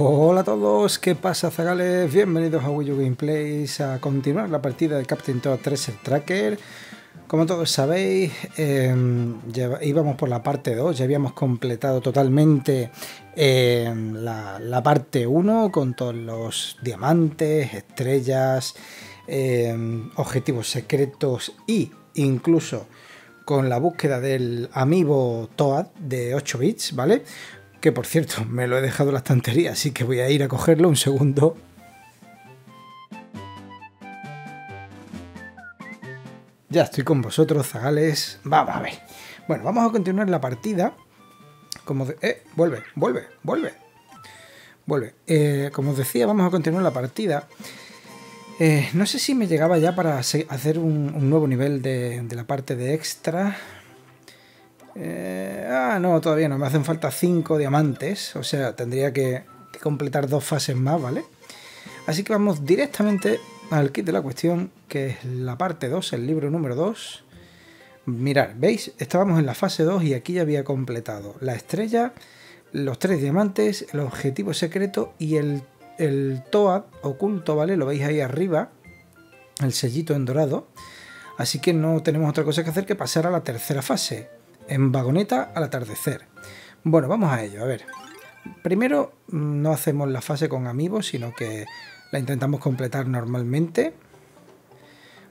Hola a todos, ¿qué pasa Zagales? Bienvenidos a Wii U Gameplays a continuar la partida de Captain Toad 3 el Tracker. Como todos sabéis, eh, íbamos por la parte 2, ya habíamos completado totalmente eh, la, parte 1 con todos los diamantes, estrellas, eh, objetivos secretos e incluso con la búsqueda del amiibo Toad de 8 bits, ¿vale? Que por cierto, me lo he dejado la estantería, así que voy a ir a cogerlo un segundo. Ya estoy con vosotros, zagales. Vamos a ver. Bueno, vamos a continuar la partida. Como eh, vuelve, vuelve, vuelve. Vuelve. Eh, como os decía, vamos a continuar la partida. Eh, no sé si me llegaba ya para hacer un, nuevo nivel de, la parte de extra. Eh, ah, no, todavía no. Me hacen falta 5 diamantes. O sea, tendría que, completar dos fases más, ¿vale? Así que vamos directamente al kit de la cuestión, que es la parte 2, el libro número 2. Mirad, ¿veis? Estábamos en la fase 2 y aquí ya había completado la estrella, los tres diamantes, el objetivo secreto y el el Toad oculto, ¿vale? Lo veis ahí arriba, el sellito en dorado. Así que no tenemos otra cosa que hacer que pasar a la tercera fase, en vagoneta al atardecer. Bueno, vamos a ello, a ver. Primero mm, no hacemos la fase con amigos, sino que la intentamos completar normalmente.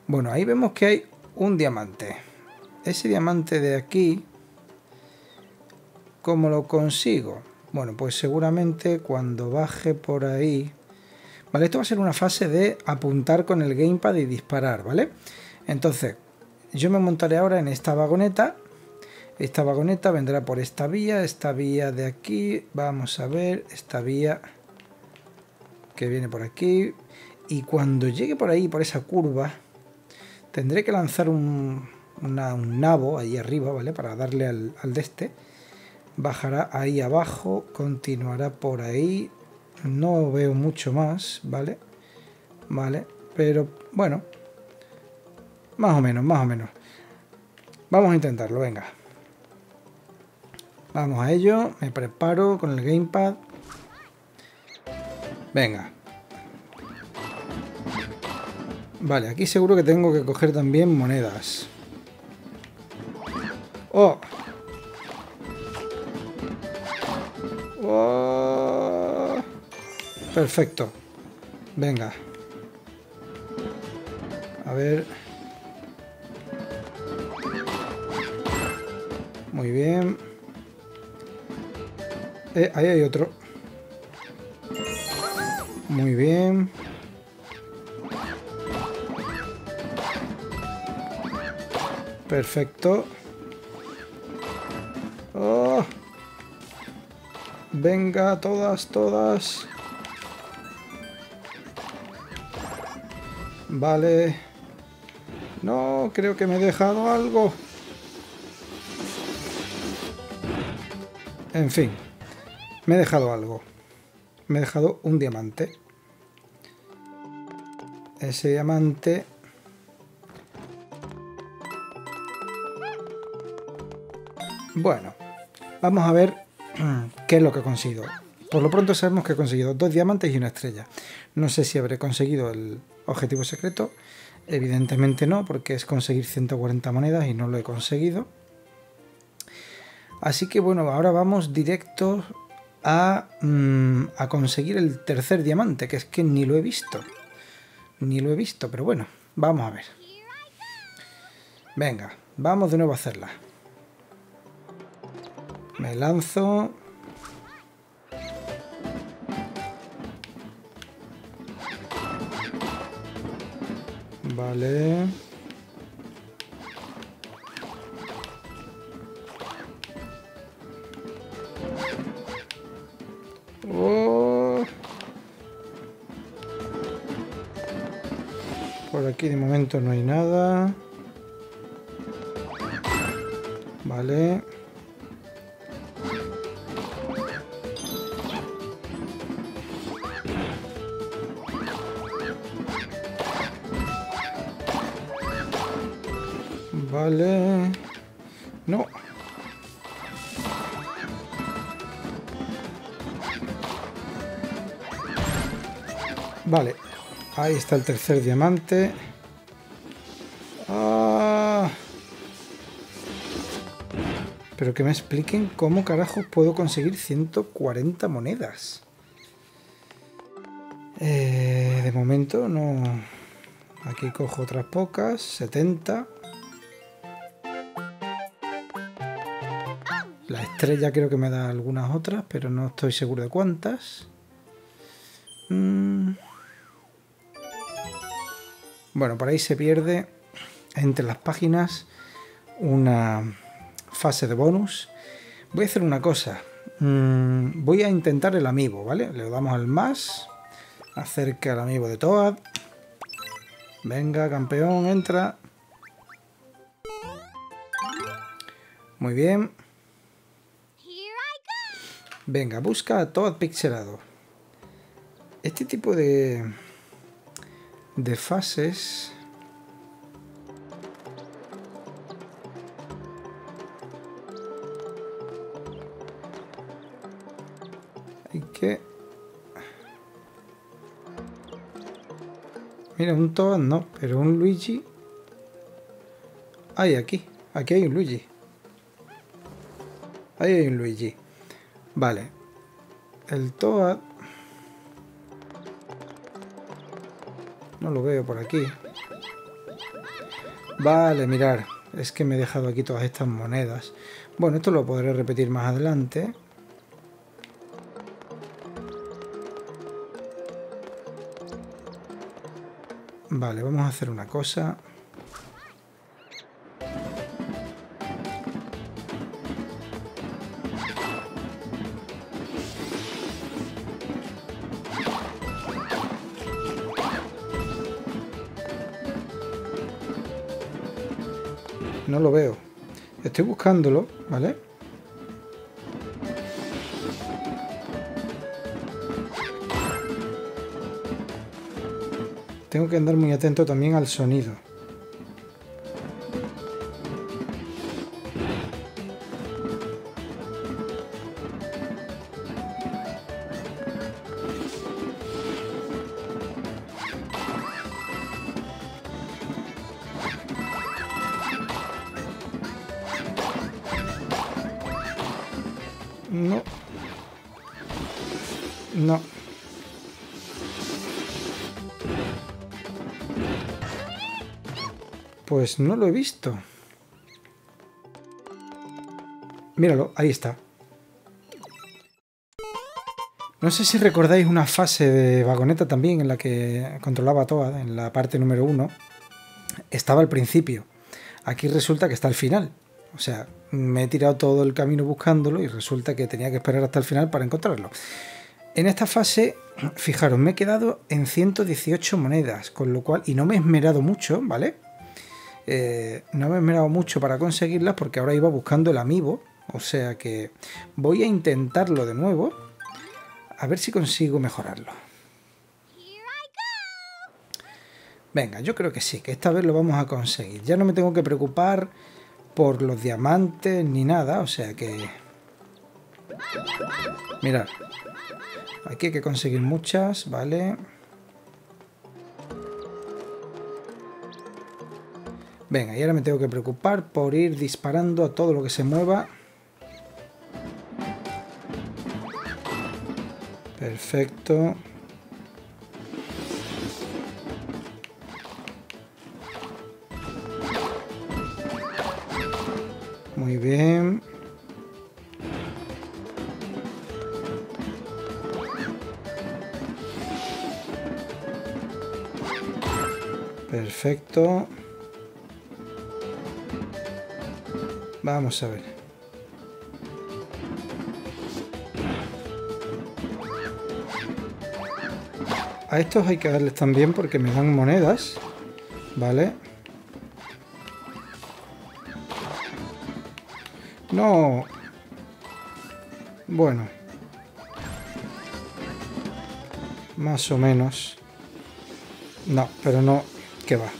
Bueno, ahí vemos que hay un diamante. Ese diamante de aquí, ¿cómo lo consigo? Bueno, pues seguramente cuando baje por ahí... Vale, esto va a ser una fase de apuntar con el gamepad y disparar, ¿vale? Entonces, yo me montaré ahora en esta vagoneta. Esta vagoneta vendrá por esta vía, esta vía de aquí. Vamos a ver, esta vía que viene por aquí. Y cuando llegue por ahí, por esa curva, tendré que lanzar un, nabo ahí arriba, ¿vale? Para darle al, al de este bajará ahí abajo, continuará por ahí, no veo mucho más, ¿vale? Vale, pero bueno, más o menos, más o menos. Vamos a intentarlo, venga. Vamos a ello, me preparo con el gamepad. Venga. Vale, aquí seguro que tengo que coger también monedas. ¡Oh! Perfecto. Venga. A ver. Muy bien. Eh, ahí hay otro. Muy bien. Perfecto. Oh. Venga, todas, todas. Vale. No, creo que me he dejado algo. En fin. Me he dejado algo. Me he dejado un diamante. Ese diamante... Bueno, vamos a ver qué es lo que he conseguido. Por lo pronto sabemos que he conseguido dos diamantes y una estrella. No sé si habré conseguido el objetivo secreto. Evidentemente no, porque es conseguir 140 monedas y no lo he conseguido. Así que bueno, ahora vamos directo a, mm, a conseguir el tercer diamante, que es que ni lo he visto. Ni lo he visto, pero bueno, vamos a ver. Venga, vamos de nuevo a hacerla. Me lanzo... Vale. Por aquí de momento no hay nada. Vale. Vale. No. Vale, ahí está el tercer diamante. Ah. Pero que me expliquen cómo carajos puedo conseguir 140 monedas. Eh, de momento no... Aquí cojo otras pocas, 70. La estrella creo que me da algunas otras, pero no estoy seguro de cuántas. Mm. Bueno, por ahí se pierde entre las páginas una fase de bonus. Voy a hacer una cosa. Mm, voy a intentar el amiibo, ¿vale? Le damos al más. Acerca al amiibo de Toad. Venga, campeón, entra. Muy bien. Venga, busca a Toad pixelado. Este tipo de, de fases... Hay que... Mira, un Toad no, pero un Luigi... Hay aquí, aquí hay un Luigi. Hay un Luigi. Vale. El Toad... No lo veo por aquí. Vale, mirar. Es que me he dejado aquí todas estas monedas. Bueno, esto lo podré repetir más adelante. Vale, vamos a hacer una cosa. No lo veo. Estoy buscándolo, ¿vale? Tengo que andar muy atento también al sonido. No. Pues no lo he visto. Míralo, ahí está. No sé si recordáis una fase de vagoneta también en la que controlaba toda, en la parte número uno. Estaba al principio. Aquí resulta que está al final. O sea, me he tirado todo el camino buscándolo y resulta que tenía que esperar hasta el final para encontrarlo. En esta fase, fijaros, me he quedado en 118 monedas, con lo cual, y no me he esmerado mucho, ¿vale? Eh, no me he esmerado mucho para conseguirlas porque ahora iba buscando el amiibo, o sea que voy a intentarlo de nuevo, a ver si consigo mejorarlo. Venga, yo creo que sí, que esta vez lo vamos a conseguir. Ya no me tengo que preocupar por los diamantes ni nada, o sea que... Mirad, aquí hay que conseguir muchas, ¿vale? Venga, y ahora me tengo que preocupar por ir disparando a todo lo que se mueva. Perfecto. Perfecto. Vamos a ver. A estos hay que darles también porque me dan monedas. ¿Vale? No. Bueno. Más o menos. No, pero no que va.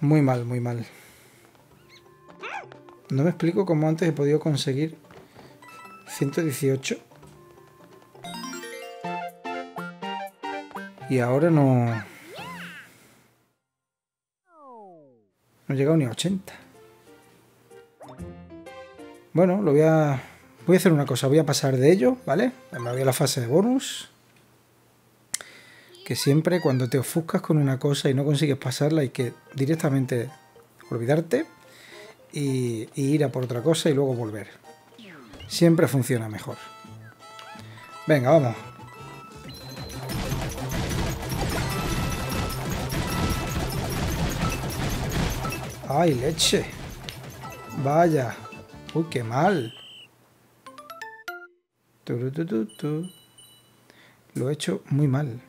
Muy mal, muy mal. No me explico cómo antes he podido conseguir 118. Y ahora no... No he llegado ni a 80. Bueno, lo voy a... Voy a hacer una cosa, voy a pasar de ello, ¿vale? Me voy a la fase de bonus. Que siempre cuando te ofuscas con una cosa y no consigues pasarla hay que directamente olvidarte y, ir a por otra cosa y luego volver. Siempre funciona mejor. Venga, vamos. ¡Ay, leche! Vaya. Uy, qué mal. Lo he hecho muy mal.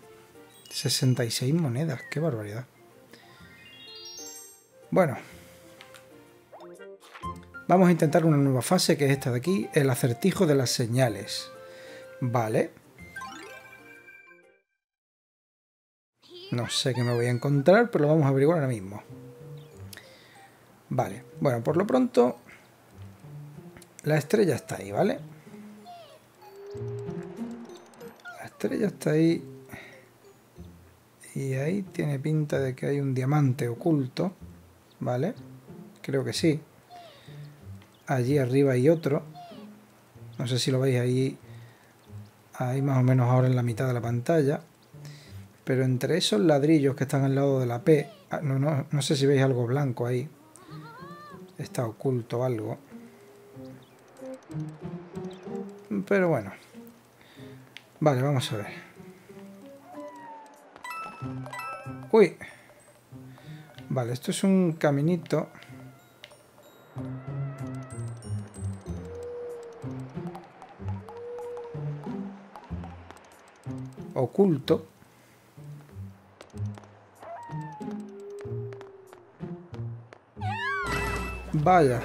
66 monedas, qué barbaridad. Bueno. Vamos a intentar una nueva fase que es esta de aquí, el acertijo de las señales. Vale. No sé qué me voy a encontrar, pero lo vamos a averiguar ahora mismo. Vale, bueno, por lo pronto la estrella está ahí, ¿vale? La estrella está ahí. Y ahí tiene pinta de que hay un diamante oculto, ¿vale? Creo que sí. Allí arriba hay otro. No sé si lo veis ahí, ahí más o menos ahora en la mitad de la pantalla. Pero entre esos ladrillos que están al lado de la P, ah, no, no, no sé si veis algo blanco ahí. Está oculto algo. Pero bueno. Vale, vamos a ver. Uy. Vale, esto es un caminito. Oculto. Vaya.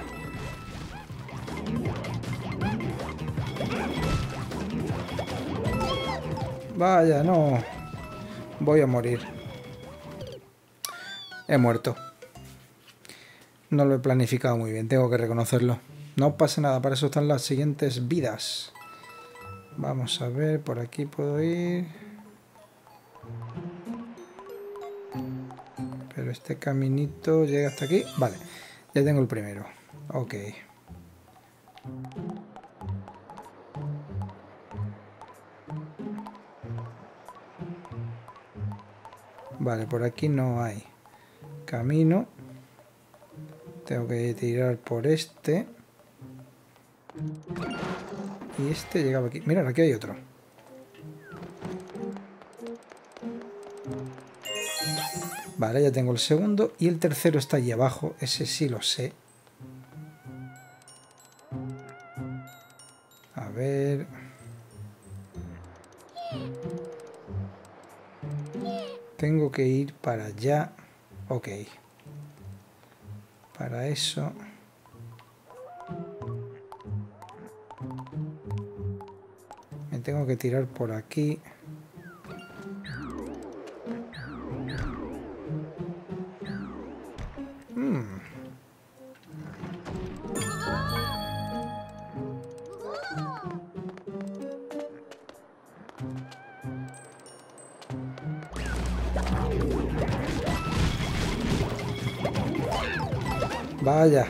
Vaya, no. Voy a morir. He muerto. No lo he planificado muy bien, tengo que reconocerlo. No pasa nada, para eso están las siguientes vidas. Vamos a ver, por aquí puedo ir. Pero este caminito llega hasta aquí. Vale, ya tengo el primero. Ok. Vale, por aquí no hay camino. Tengo que tirar por este. Y este llegaba aquí. Mirad, aquí hay otro. Vale, ya tengo el segundo. Y el tercero está allí abajo. Ese sí lo sé. Que ir para allá. Ok. Para eso... Me tengo que tirar por aquí. Vaya.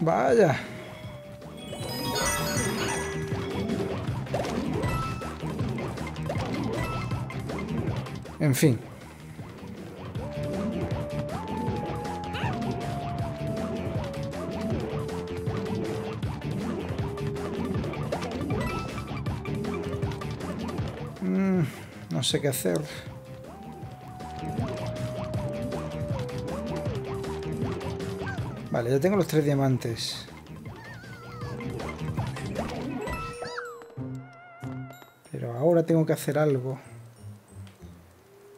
Vaya. En fin. Mm, no sé qué hacer. Vale, ya tengo los tres diamantes. Pero ahora tengo que hacer algo.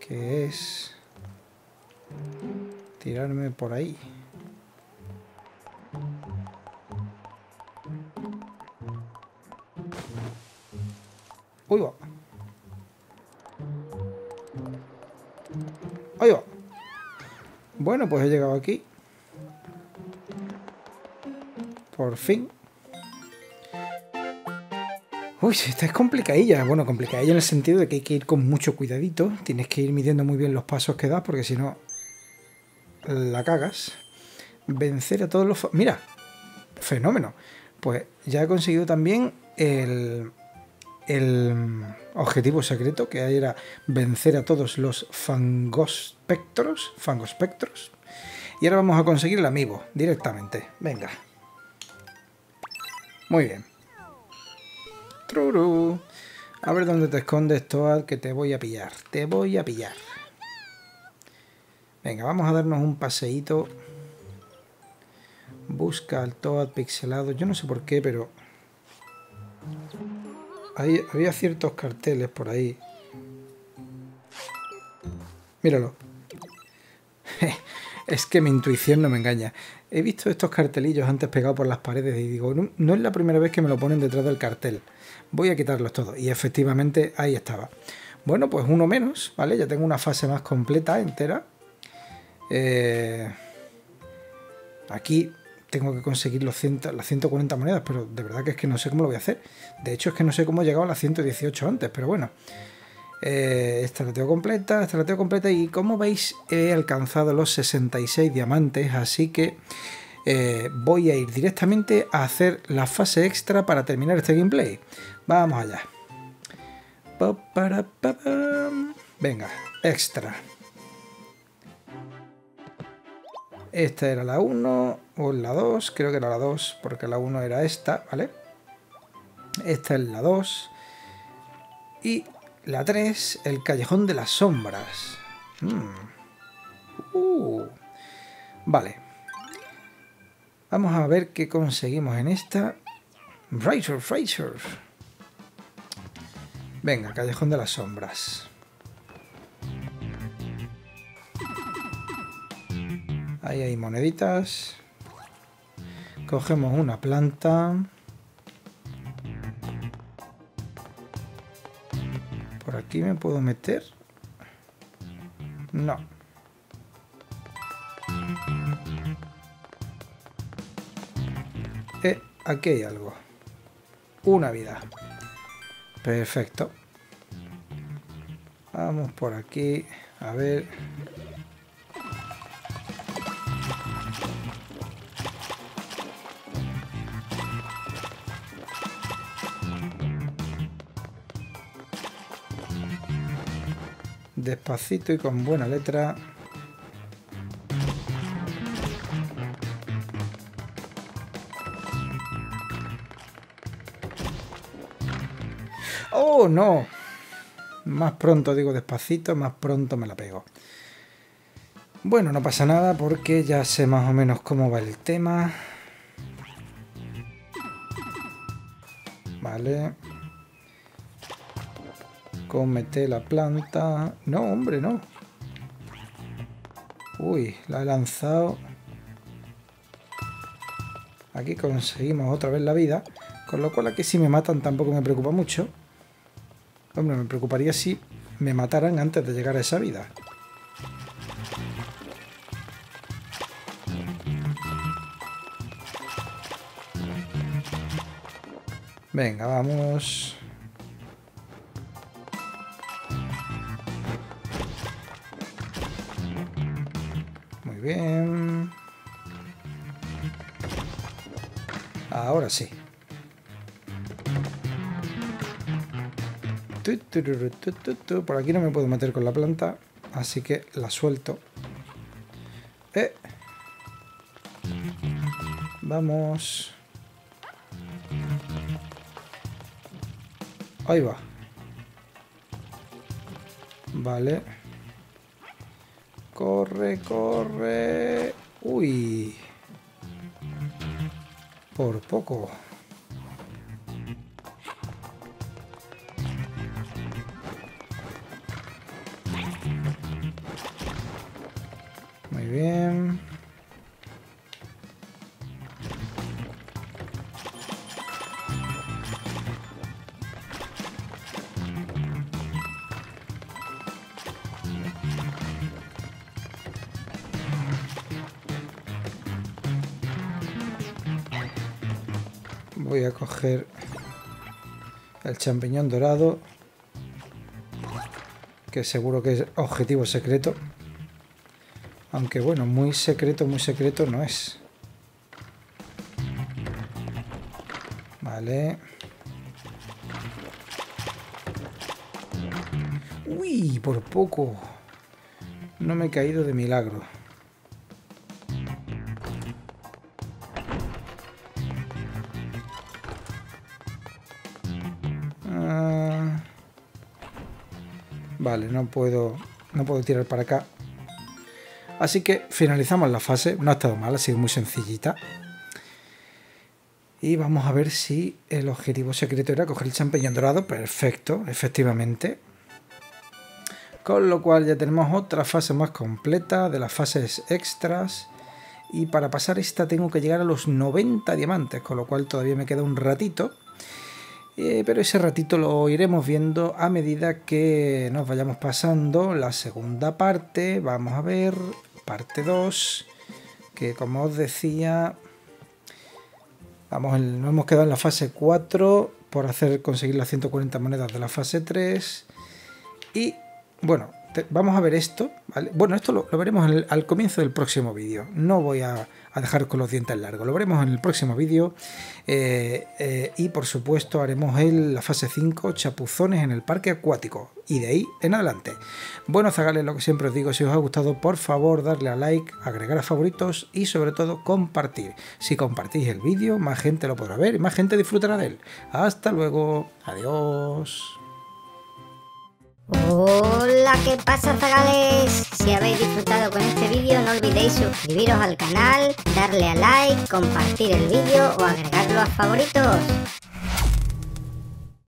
Que es... Tirarme por ahí. Uy, va. Ahí va. Bueno, pues he llegado aquí. Por fin. Uy, esta es complicadilla. Bueno, complicadilla en el sentido de que hay que ir con mucho cuidadito. Tienes que ir midiendo muy bien los pasos que das porque si no la cagas. Vencer a todos los... Mira, fenómeno. Pues ya he conseguido también el, el objetivo secreto que era vencer a todos los fangospectros. Fangospectros. Y ahora vamos a conseguir el amigo directamente. Venga. Muy bien. Truru. A ver dónde te escondes, Toad, que te voy a pillar. Te voy a pillar. Venga, vamos a darnos un paseíto. Busca al Toad pixelado. Yo no sé por qué, pero... había ciertos carteles por ahí. Míralo. Es que mi intuición no me engaña. He visto estos cartelillos antes pegados por las paredes y digo, no, es la primera vez que me lo ponen detrás del cartel. Voy a quitarlos todos. Y efectivamente ahí estaba. Bueno, pues uno menos, ¿vale? Ya tengo una fase más completa, entera. Eh, aquí tengo que conseguir los las 140 monedas, pero de verdad que es que no sé cómo lo voy a hacer. De hecho, es que no sé cómo he llegado a las 118 antes, pero bueno. Eh, esta la tengo completa, esta la tengo completa y como veis he alcanzado los 66 diamantes, así que eh, voy a ir directamente a hacer la fase extra para terminar este gameplay. Vamos allá. Venga, extra. Esta era la 1 o la 2, creo que era la 2 porque la 1 era esta, ¿vale? Esta es la 2. Y la 3, el Callejón de las Sombras. Mm. Uh. Vale. Vamos a ver qué conseguimos en esta. Razor, Razor. Venga, Callejón de las Sombras. Ahí hay moneditas. Cogemos una planta. Aquí me puedo meter? No. Eh, aquí hay algo. Una vida. Perfecto. Vamos por aquí. A ver. Despacito y con buena letra. ¡Oh, no! Más pronto digo despacito, más pronto me la pego. Bueno, no pasa nada porque ya sé más o menos cómo va el tema. Vale. Comete la planta. No, hombre, no. Uy, la he lanzado. Aquí conseguimos otra vez la vida. Con lo cual aquí si me matan tampoco me preocupa mucho. Hombre, me preocuparía si me mataran antes de llegar a esa vida. Venga, vamos. Bien. Ahora sí. Por aquí no me puedo meter con la planta, así que la suelto. Eh. Vamos. Ahí va. Vale. Corre, corre. Uy. Por poco. Voy a coger el champiñón dorado, que seguro que es objetivo secreto. Aunque bueno, muy secreto, muy secreto no es. Vale. Uy, por poco. No me he caído de milagro. No puedo, no puedo tirar para acá. Así que finalizamos la fase. No ha estado mal, ha sido muy sencillita. Y vamos a ver si el objetivo secreto era coger el champiñón dorado. Perfecto, efectivamente. Con lo cual ya tenemos otra fase más completa de las fases extras. Y para pasar esta tengo que llegar a los 90 diamantes, con lo cual todavía me queda un ratito. Eh, pero ese ratito lo iremos viendo a medida que nos vayamos pasando la segunda parte. Vamos a ver, parte 2, que como os decía, Vamos, nos hemos quedado en la fase 4 por hacer conseguir las 140 monedas de la fase 3. Y bueno, vamos a ver esto. Bueno, esto lo, veremos al comienzo del próximo vídeo. No voy a, dejar con los dientes largos. Lo veremos en el próximo vídeo. Eh, eh, y por supuesto haremos la fase 5, chapuzones en el parque acuático. Y de ahí en adelante. Bueno, zagales, lo que siempre os digo, si os ha gustado, por favor, darle a like, agregar a favoritos y sobre todo compartir. Si compartís el vídeo, más gente lo podrá ver y más gente disfrutará de él. Hasta luego. Adiós. Hola, ¿qué pasa zagales? Si habéis disfrutado con este vídeo no olvidéis suscribiros al canal, darle a like, compartir el vídeo o agregarlo a favoritos.